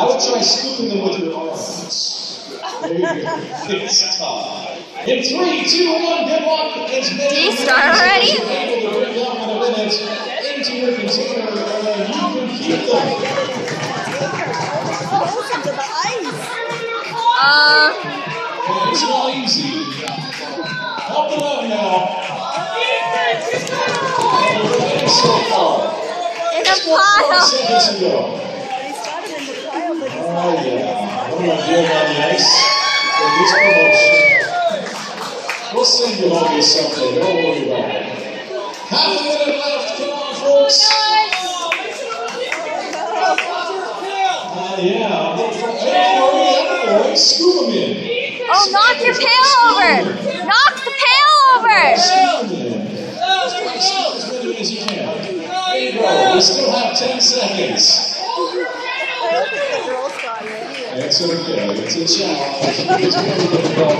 I would try scooping them with your arms. There you go. It's tough. In three, two, one, good luck. As many start already? as you're able to bring down in a minute into your container, and you can keep them. Listen to the ice. Uh, it's not easy. Help them out now. And we're ready so far. in a pile. seconds to go. He started in the pile, but he's Oh, yeah. What do I feel on the ice for this promotion? We'll send you with something. Don't worry about it. A minute left. Folks. Oh, knock your pail over. Knock the pail over. Scoop as as you can. You go. We still have 10 seconds. It's okay. It's a challenge.